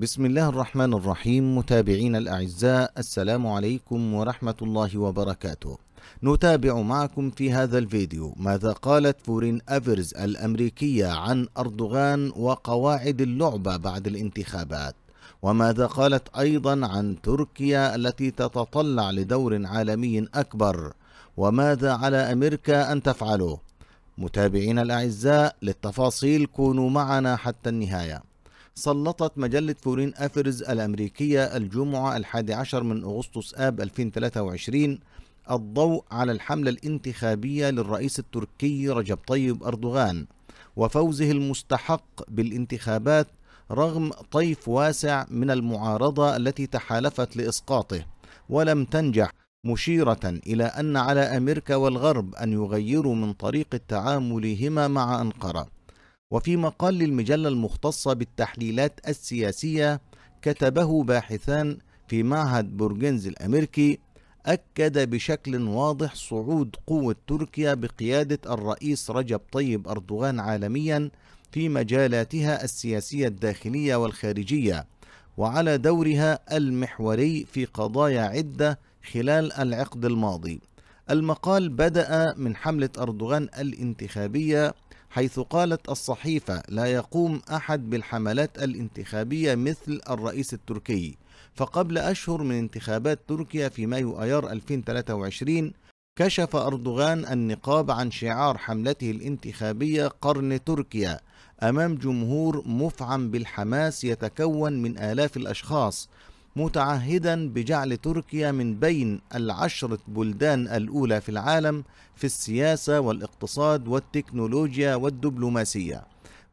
بسم الله الرحمن الرحيم متابعين الأعزاء السلام عليكم ورحمة الله وبركاته. نتابع معكم في هذا الفيديو ماذا قالت فورين أفرز الأمريكية عن أردوغان وقواعد اللعبة بعد الانتخابات. وماذا قالت أيضا عن تركيا التي تتطلع لدور عالمي أكبر. وماذا على أمريكا أن تفعله. متابعين الأعزاء للتفاصيل كونوا معنا حتى النهاية. سلطت مجلة فورين أفرز الأمريكية الجمعة الحادي عشر من أغسطس آب 2023 الضوء على الحملة الانتخابية للرئيس التركي رجب طيب أردوغان وفوزه المستحق بالانتخابات رغم طيف واسع من المعارضة التي تحالفت لإسقاطه ولم تنجح مشيرة إلى أن على أمريكا والغرب أن يغيروا من طريقة تعاملهما مع أنقرة. وفي مقال للمجلة المختصة بالتحليلات السياسية كتبه باحثان في معهد بورجنز الأمريكي أكد بشكل واضح صعود قوة تركيا بقيادة الرئيس رجب طيب أردوغان عالميا في مجالاتها السياسية الداخلية والخارجية وعلى دورها المحوري في قضايا عدة خلال العقد الماضي. المقال بدأ من حملة أردوغان الانتخابية حيث قالت الصحيفة لا يقوم أحد بالحملات الانتخابية مثل الرئيس التركي. فقبل أشهر من انتخابات تركيا في مايو أيار 2023 كشف أردوغان النقاب عن شعار حملته الانتخابية قرن تركيا أمام جمهور مفعم بالحماس يتكون من آلاف الأشخاص. متعهدا بجعل تركيا من بين العشرة بلدان الأولى في العالم في السياسة والاقتصاد والتكنولوجيا والدبلوماسية.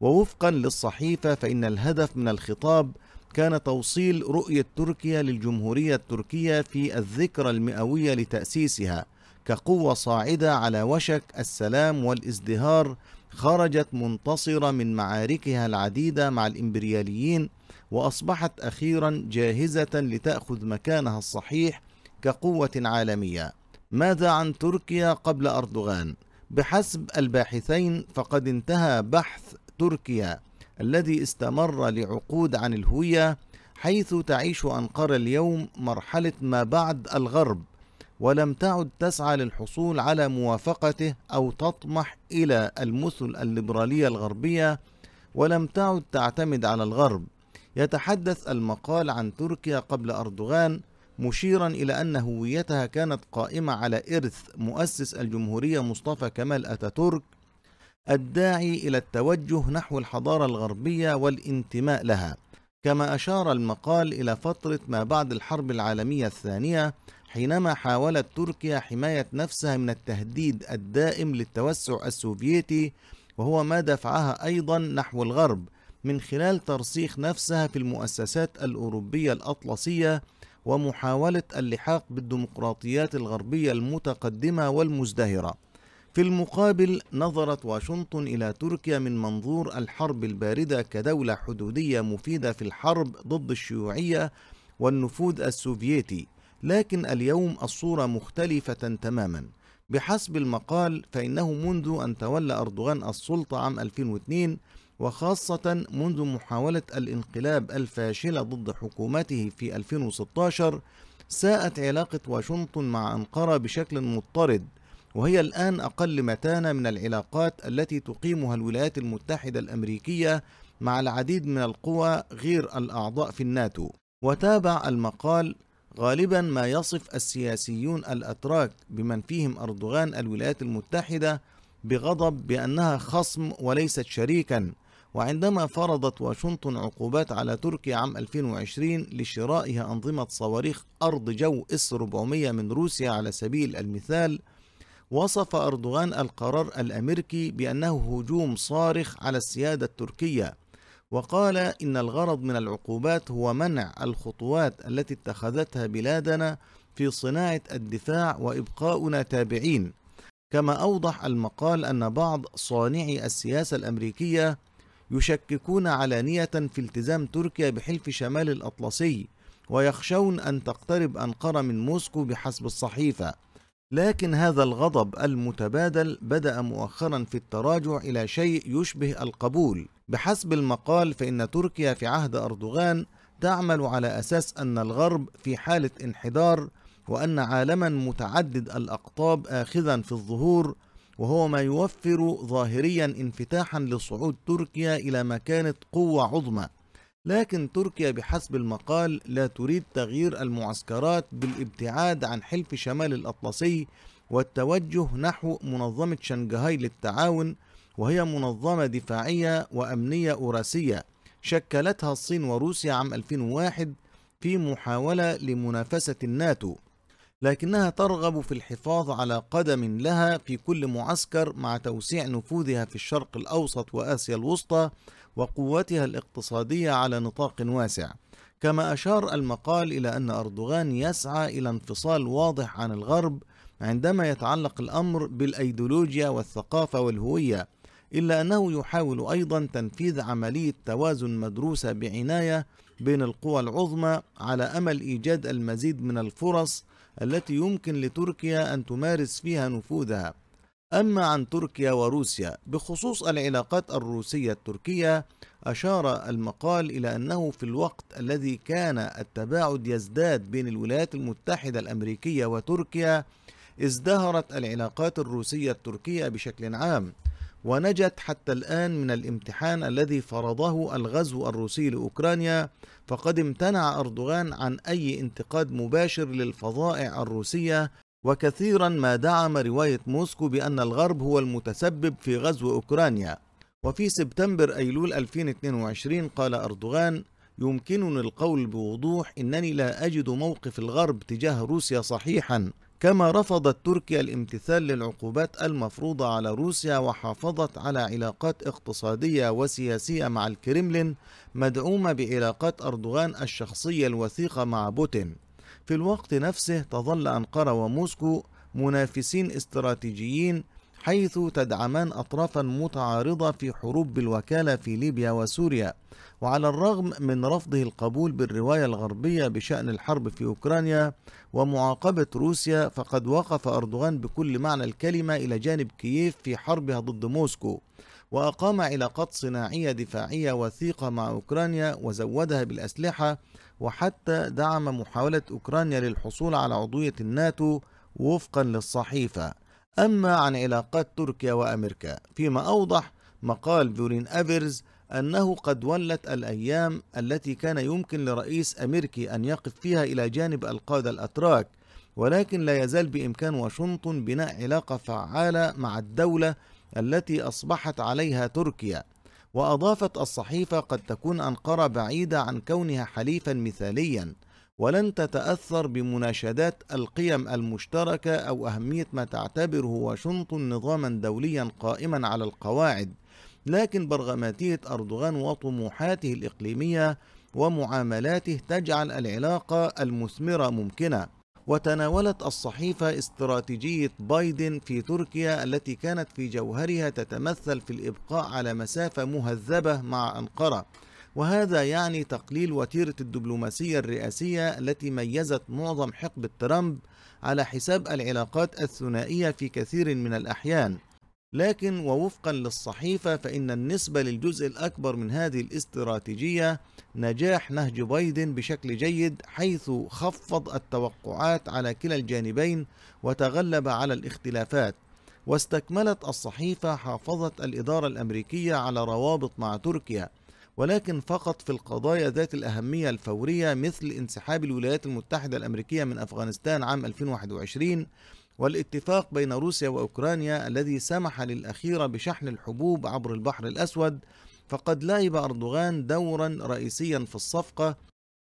ووفقا للصحيفة فإن الهدف من الخطاب كان توصيل رؤية تركيا للجمهورية التركية في الذكرى المئوية لتأسيسها. كقوة صاعدة على وشك السلام والازدهار خرجت منتصرة من معاركها العديدة مع الإمبرياليين وأصبحت أخيرا جاهزة لتأخذ مكانها الصحيح كقوة عالمية. ماذا عن تركيا قبل أردوغان؟ بحسب الباحثين فقد انتهى بحث تركيا الذي استمر لعقود عن الهوية حيث تعيش أنقرة اليوم مرحلة ما بعد الغرب ولم تعد تسعى للحصول على موافقته أو تطمح إلى المثل الليبرالية الغربية ولم تعد تعتمد على الغرب يتحدث المقال عن تركيا قبل أردوغان مشيرا إلى أن هويتها كانت قائمة على إرث مؤسس الجمهورية مصطفى كمال أتاتورك الداعي إلى التوجه نحو الحضارة الغربية والانتماء لها. كما أشار المقال إلى فترة ما بعد الحرب العالمية الثانية حينما حاولت تركيا حماية نفسها من التهديد الدائم للتوسع السوفيتي وهو ما دفعها أيضا نحو الغرب. من خلال ترسيخ نفسها في المؤسسات الأوروبية الأطلسية ومحاولة اللحاق بالديمقراطيات الغربية المتقدمة والمزدهرة. في المقابل نظرت واشنطن إلى تركيا من منظور الحرب الباردة كدولة حدودية مفيدة في الحرب ضد الشيوعية والنفوذ السوفيتي، لكن اليوم الصورة مختلفة تماما. بحسب المقال فإنه منذ أن تولى أردوغان السلطة عام 2002 وخاصة منذ محاولة الانقلاب الفاشلة ضد حكومته في 2016 ساءت علاقة واشنطن مع أنقرة بشكل مضطرد وهي الآن أقل متانة من العلاقات التي تقيمها الولايات المتحدة الأمريكية مع العديد من القوى غير الأعضاء في الناتو. وتابع المقال غالبا ما يصف السياسيون الأتراك بمن فيهم أردوغان الولايات المتحدة بغضب بأنها خصم وليست شريكا وعندما فرضت واشنطن عقوبات على تركيا عام 2020 لشرائها أنظمة صواريخ أرض جو إس 400 من روسيا على سبيل المثال وصف أردوغان القرار الأمريكي بأنه هجوم صارخ على السيادة التركية. وقال إن الغرض من العقوبات هو منع الخطوات التي اتخذتها بلادنا في صناعة الدفاع وإبقاؤنا تابعين. كما أوضح المقال أن بعض صانعي السياسة الأمريكية يشككون علانية في التزام تركيا بحلف شمال الأطلسي ويخشون أن تقترب أنقرة من موسكو بحسب الصحيفة. لكن هذا الغضب المتبادل بدأ مؤخرا في التراجع إلى شيء يشبه القبول. بحسب المقال فإن تركيا في عهد أردوغان تعمل على أساس أن الغرب في حالة انحدار وأن عالما متعدد الأقطاب آخذا في الظهور وهو ما يوفر ظاهريا انفتاحا لصعود تركيا إلى مكانة قوة عظمى. لكن تركيا بحسب المقال لا تريد تغيير المعسكرات بالابتعاد عن حلف شمال الأطلسي والتوجه نحو منظمة شنغهاي للتعاون وهي منظمة دفاعية وأمنية أوراسية. شكلتها الصين وروسيا عام 2001 في محاولة لمنافسة الناتو. لكنها ترغب في الحفاظ على قدم لها في كل معسكر مع توسيع نفوذها في الشرق الأوسط وآسيا الوسطى وقوتها الاقتصادية على نطاق واسع. كما أشار المقال إلى أن أردوغان يسعى إلى انفصال واضح عن الغرب عندما يتعلق الأمر بالأيديولوجيا والثقافة والهوية إلا أنه يحاول أيضا تنفيذ عملية توازن مدروسة بعناية بين القوى العظمى على أمل إيجاد المزيد من الفرص التي يمكن لتركيا أن تمارس فيها نفوذها. أما عن تركيا وروسيا بخصوص العلاقات الروسية التركية أشار المقال إلى أنه في الوقت الذي كان التباعد يزداد بين الولايات المتحدة الأمريكية وتركيا ازدهرت العلاقات الروسية التركية بشكل عام. ونجت حتى الآن من الامتحان الذي فرضه الغزو الروسي لأوكرانيا فقد امتنع أردوغان عن أي انتقاد مباشر للفظائع الروسية. وكثيرا ما دعم رواية موسكو بأن الغرب هو المتسبب في غزو أوكرانيا. وفي سبتمبر أيلول 2022 قال أردوغان يمكنني القول بوضوح إنني لا أجد موقف الغرب تجاه روسيا صحيحا. كما رفضت تركيا الامتثال للعقوبات المفروضة على روسيا وحافظت على علاقات اقتصادية وسياسية مع الكرملين مدعومة بعلاقات أردوغان الشخصية الوثيقة مع بوتين. في الوقت نفسه تظل أنقرة وموسكو منافسين استراتيجيين حيث تدعمان أطرافا متعارضة في حروب بالوكالة في ليبيا وسوريا. وعلى الرغم من رفضه القبول بالرواية الغربية بشأن الحرب في أوكرانيا ومعاقبة روسيا فقد وقف أردوغان بكل معنى الكلمة إلى جانب كييف في حربها ضد موسكو. وأقام علاقات صناعية دفاعية وثيقة مع أوكرانيا وزودها بالأسلحة وحتى دعم محاولة أوكرانيا للحصول على عضوية الناتو وفقا للصحيفة. أما عن علاقات تركيا وأمريكا فيما أوضح مقال فورين أفيرز أنه قد ولت الأيام التي كان يمكن لرئيس أمريكي أن يقف فيها إلى جانب القادة الأتراك ولكن لا يزال بإمكان واشنطن بناء علاقة فعالة مع الدولة التي أصبحت عليها تركيا. وأضافت الصحيفة قد تكون أنقرة بعيدة عن كونها حليفا مثاليا. ولن تتأثر بمناشدات القيم المشتركة أو أهمية ما تعتبره واشنطن نظاما دوليا قائما على القواعد. لكن برغماتية أردوغان وطموحاته الإقليمية ومعاملاته تجعل العلاقة المثمرة ممكنة. وتناولت الصحيفة استراتيجية بايدن في تركيا التي كانت في جوهرها تتمثل في الإبقاء على مسافة مهذبة مع أنقرة. وهذا يعني تقليل وتيرة الدبلوماسية الرئاسية التي ميزت معظم حقبة ترامب على حساب العلاقات الثنائية في كثير من الأحيان. لكن ووفقا للصحيفة فإن النسبة للجزء الأكبر من هذه الاستراتيجية نجاح نهج بايدن بشكل جيد حيث خفض التوقعات على كلا الجانبين وتغلب على الاختلافات. واستكملت الصحيفة حافظة الإدارة الأمريكية على روابط مع تركيا. ولكن فقط في القضايا ذات الأهمية الفورية مثل انسحاب الولايات المتحدة الأمريكية من أفغانستان عام 2021 والاتفاق بين روسيا وأوكرانيا الذي سمح للأخيرة بشحن الحبوب عبر البحر الأسود فقد لعب أردوغان دورا رئيسيا في الصفقة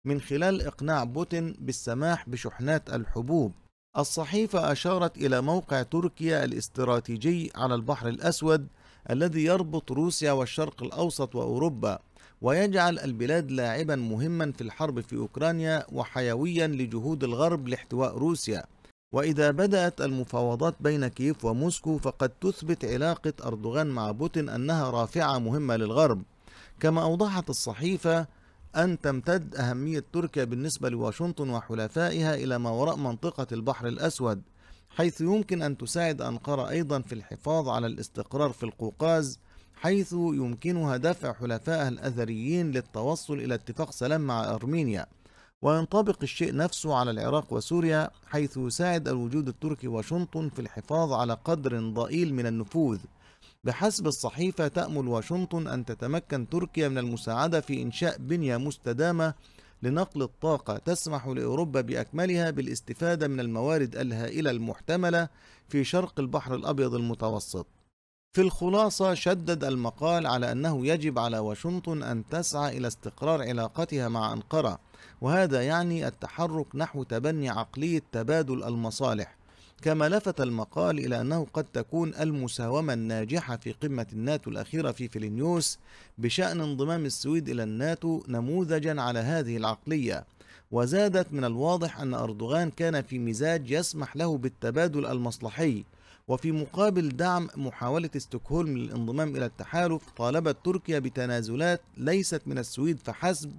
من خلال إقناع بوتين بالسماح بشحنات الحبوب. الصحيفة أشارت إلى موقع تركيا الاستراتيجي على البحر الأسود الذي يربط روسيا والشرق الأوسط وأوروبا. ويجعل البلاد لاعبا مهما في الحرب في أوكرانيا وحيويا لجهود الغرب لاحتواء روسيا. وإذا بدأت المفاوضات بين كييف وموسكو فقد تثبت علاقة أردوغان مع بوتين أنها رافعة مهمة للغرب. كما أوضحت الصحيفة أن تمتد أهمية تركيا بالنسبة لواشنطن وحلفائها إلى ما وراء منطقة البحر الأسود حيث يمكن أن تساعد أنقرة أيضا في الحفاظ على الاستقرار في القوقاز حيث يمكنها دفع حلفائها الأذريين للتوصل إلى اتفاق سلام مع أرمينيا وينطبق الشيء نفسه على العراق وسوريا حيث يساعد الوجود التركي واشنطن في الحفاظ على قدر ضئيل من النفوذ بحسب الصحيفة تأمل واشنطن أن تتمكن تركيا من المساعدة في إنشاء بنية مستدامة لنقل الطاقة تسمح لأوروبا بأكملها بالاستفادة من الموارد الهائلة المحتملة في شرق البحر الأبيض المتوسط. في الخلاصة شدد المقال على أنه يجب على واشنطن أن تسعى إلى استقرار علاقتها مع أنقرة، وهذا يعني التحرك نحو تبني عقلية تبادل المصالح، كما لفت المقال إلى أنه قد تكون المساومة الناجحة في قمة الناتو الأخيرة في فيلينيوس بشأن انضمام السويد إلى الناتو نموذجا على هذه العقلية. وزادت من الواضح أن أردوغان كان في مزاج يسمح له بالتبادل المصلحي وفي مقابل دعم محاولة ستوكهولم للانضمام إلى التحالف طالبت تركيا بتنازلات ليست من السويد فحسب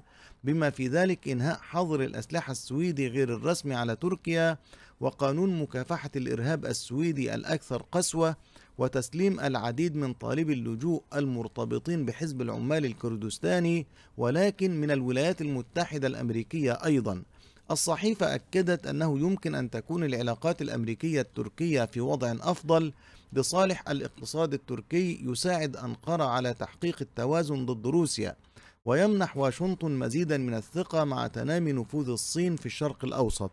بما في ذلك إنهاء حظر الأسلحة السويدي غير الرسمي على تركيا وقانون مكافحة الإرهاب السويدي الأكثر قسوة وتسليم العديد من طالبي اللجوء المرتبطين بحزب العمال الكردستاني ولكن من الولايات المتحدة الأمريكية أيضا. الصحيفة أكدت أنه يمكن أن تكون العلاقات الأمريكية التركية في وضع أفضل. بصالح الاقتصاد التركي يساعد أنقرة على تحقيق التوازن ضد روسيا ويمنح واشنطن مزيدا من الثقة مع تنامي نفوذ الصين في الشرق الأوسط.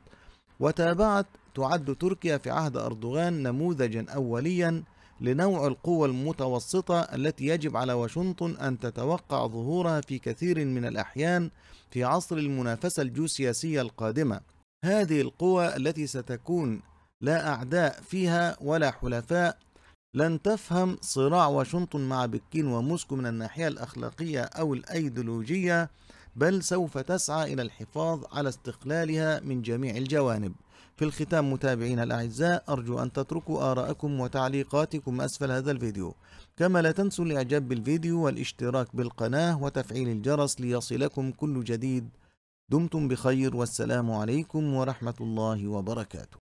وتابعت تعد تركيا في عهد أردوغان نموذجا أوليا لنوع القوى المتوسطة التي يجب على واشنطن أن تتوقع ظهورها في كثير من الأحيان في عصر المنافسة الجيوسياسية القادمة. هذه القوى التي ستكون لا أعداء فيها ولا حلفاء لن تفهم صراع واشنطن مع بكين وموسكو من الناحية الأخلاقية أو الأيديولوجية بل سوف تسعى إلى الحفاظ على استقلالها من جميع الجوانب في الختام متابعينا الأعزاء أرجو أن تتركوا آراءكم وتعليقاتكم أسفل هذا الفيديو. كما لا تنسوا الإعجاب بالفيديو والاشتراك بالقناة وتفعيل الجرس ليصلكم كل جديد. دمتم بخير والسلام عليكم ورحمة الله وبركاته.